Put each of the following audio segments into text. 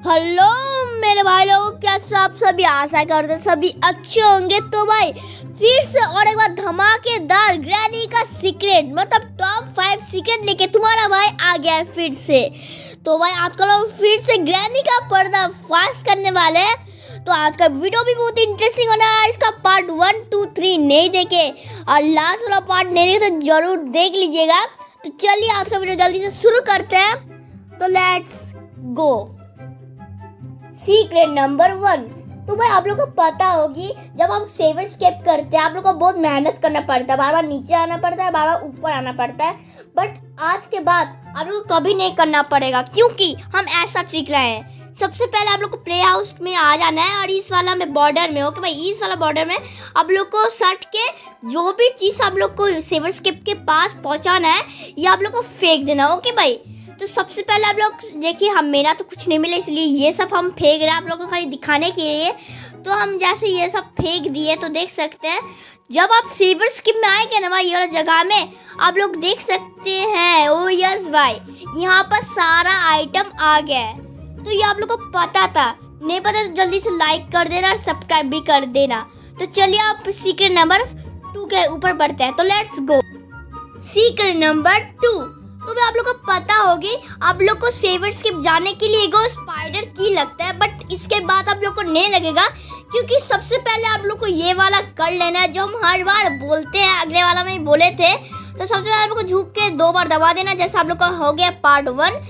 Hello मेरे भाई लोग, क्या सब सभी आशा करते सभी अच्छे होंगे? तो भाई, फिर से और एक बार धमाकेदार ग्रैनी का सीक्रेट मतलब टॉप फाइव सीक्रेट लेके तुम्हारा भाई आ गया है फिर से। तो भाई आजकल हम फिर से ग्रैनी का पर्दा फास्ट करने वाले हैं। तो आज का वीडियो भी बहुत इंटरेस्टिंग होना है। इसका पार्ट वन टू थ्री नहीं देखे। और लास्ट वाला पार्ट नहीं देखे तो ज़रूर देख लीजिएगा। तो चलिए आज का वीडियो जल्दी से शुरू करते हैं। तो let's go secret number one तो भाई, आप लोग को पता होगी, जब हम सेवर स्केप करते हैं, आप लोग को बहुत मेहनत करना पड़ता है। बार बार नीचे आना पड़ता है बार बार ऊपर आना पड़ता है। बट आज के बाद आप लोग को कभी नहीं करना पड़ेगा, क्योंकि हम ऐसा ट्रिक रहे हैं। सबसे पहले आप लोग को प्ले हाउस में आ जाना है, और इस वाला में बॉर्डर में ओके भाई? इस वाला बॉर्डर में आप लोग को सट के जो भी चीज़ आप लोग को सेवर स्केप के पास पहुंचाना है, ये आप लोग को फेंक देना ओके भाई? तो सबसे पहले आप लोग, देखिए, हम मेरा तो कुछ नहीं मिला, इसलिए ये सब हम फेंक रहे हैं आप लोगों को खाली दिखाने के लिए। तो हम जैसे ये सब फेंक दिए तो देख सकते हैं, जब आप सीवर स्किप में आएँगे ना भाई, ये जगह में, आप लोग देख सकते हैं, ओ यस भाई, यहाँ पर सारा आइटम आ गया है। तो ये आप लोग को पता था, नहीं पता तो जल्दी से लाइक कर देना और सब्सक्राइब भी कर देना। तो चलिए आप सीक्रेट नंबर टू के ऊपर बढ़ते हैं तो let's go secret number two तो भी आप लोग को पता होगी, आप लोग को सेवर स्किप जाने के लिए एगो स्पाइडर की लगता है बट इसके बाद आप लोग को नहीं लगेगा, क्योंकि सबसे पहले आप लोग को ये वाला कर लेना है, जो हम हर बार बोलते हैं, अगले वाला में बोले थे तो सबसे पहले आप लोग को झुक के दो बार दबा देना, जैसे आप लोग का हो गया पार्ट वन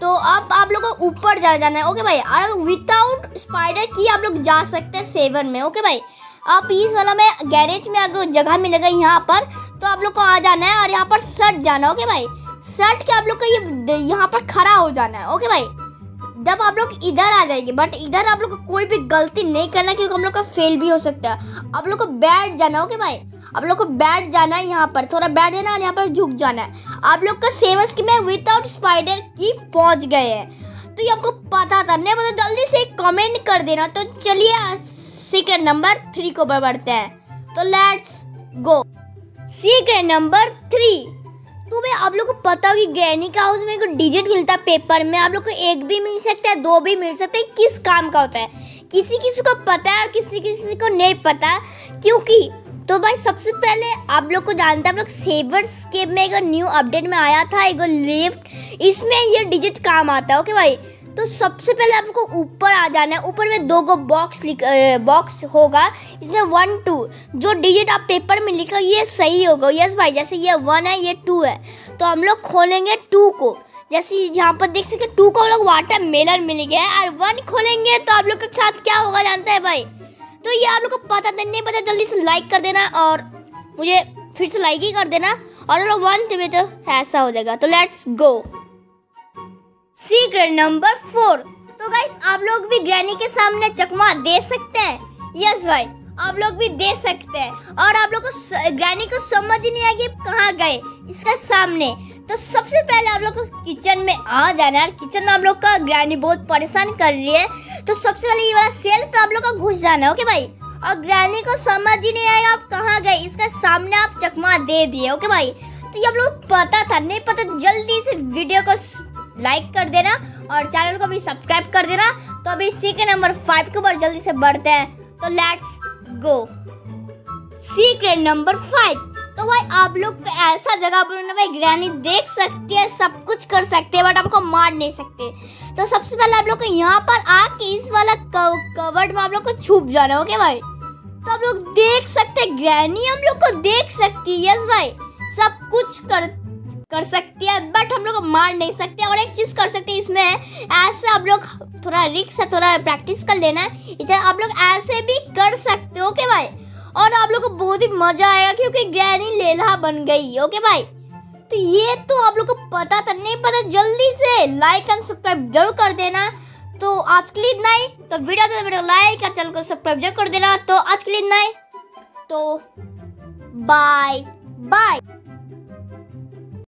तो अब आप लोग को ऊपर जा जाना है। ओके भाई और विदाउट स्पाइडर की आप लोग जा सकते हैं सेवन में ओके भाई? आप इस वाला में गैरेज में अगर जगह मिलेगा यहाँ पर तो आप लोग को आ जाना है और यहाँ पर सट जाना ओके भाई? सट के आप लोग का ये यहाँ पर खड़ा हो जाना है ओके भाई? जब आप लोग इधर आ जाएँगे बट इधर आप लोग को कोई भी गलती नहीं करना क्योंकि हम लोग का फेल भी हो सकता है। आप लोग को बैठ जाना ओके भाई? आप लोग को बैठ जाना है यहाँ पर, थोड़ा बैठ जाना और यहाँ पर झुक जाना है। आप लोग का सेवर्स की में विदाउट स्पाइडर की पहुँच गए हैं। तो ये आपको पता था, नहीं मतलब जल्दी से कमेंट कर देना। तो चलिए सीक्रेट नंबर थ्री को बढ़ते हैं। तो let's go secret number three तो भाई आप लोग को पता होगी ग्रैनी का हाउस में एक डिजिट मिलता है पेपर में। आप लोग को एक भी मिल सकता है, दो भी मिल सकता है। किस काम का होता है? किसी किसी को पता है और किसी किसी को नहीं पता। क्योंकि तो भाई सबसे पहले आप लोग को जानते हैं, आप लोग सेवर स्केप में एक न्यू अपडेट में आया था, एक लिफ्ट इसमें ये डिजिट काम आता है ओके भाई? तो सबसे पहले आपको ऊपर आ जाना है। ऊपर में दो गो बॉक्स लिख बॉक्स होगा। इसमें वन टू जो डिजिट आप पेपर में लिखा ये सही होगा। यस भाई, जैसे ये वन है, ये टू है। तो हम लोग खोलेंगे टू को। जैसे यहाँ पर देख सकते टू को हम लोग वाटर मेलन मिल गया है। और वन खोलेंगे तो आप लोग के साथ क्या होगा जानते हैं, भाई? तो ये आप लोग को पता नहीं पता, जल्दी से लाइक कर देना और मुझे फिर से लाइक ही कर देना। और वन में तो ऐसा हो जाएगा। तो let's go secret number four तो गाइस आप लोग भी ग्रैनी के सामने चकमा दे सकते हैं। यस भाई, आप लोग भी दे सकते हैं। और आप लोग को ग्रैनी को समझ ही नहीं आएगी कहाँ गए इसका सामने। तो सबसे पहले आप लोग को किचन में आ जाना है। किचन में आप लोग का ग्रैनी बहुत परेशान कर रही है। तो सबसे पहले ये वाला सेल पे आप लोग का घुस जाना है ओके भाई? और ग्रैनी को समझ ही नहीं आएगा आप कहाँ गए। इसका सामने आप चकमा दे दिए ओके भाई? तो ये आप लोग पता था, नहीं पता, जल्दी से वीडियो को लाइक कर देना और चैनल को भी सब्सक्राइब कर देना। तो अभी सी के नंबर फाइव के ऊपर जल्दी से बढ़ते हैं। तो let's go secret number five तो भाई, आप लोग को ऐसा जगह पर भाई ग्रैनी देख सकती है, सब कुछ कर सकते हैं बट आपको मार नहीं सकते। तो सबसे पहले आप लोग को यहाँ पर आके इस वाला कवर्ड में आप लोग को छुप जाना ओके भाई? तो आप लोग देख सकते हैं ग्रैनी हम लोग को देख सकती है यस भाई। सब कुछ कर कर सकती है बट हम लोग मार नहीं सकते और एक चीज़ कर सकते हैं इसमें, ऐसे आप लोग थोड़ा रिक्स है, थोड़ा प्रैक्टिस कर लेना इसे आप लोग ऐसे भी कर सकते हो ओके भाई? और आप लोग को बहुत ही मज़ा आएगा क्योंकि ग्रैनी लेला बन गई ओके भाई? तो ये तो आप लोग को पता था, नहीं पता, जल्दी से लाइक एंड सब्सक्राइब ज़रूर कर देना। तो आज के लिए इतना ही। तो वीडियो तो वीडियो लाइक और चैनल को सब्सक्राइब ज़रूर कर देना। तो आज के लिए इतना ही। तो बाय बाय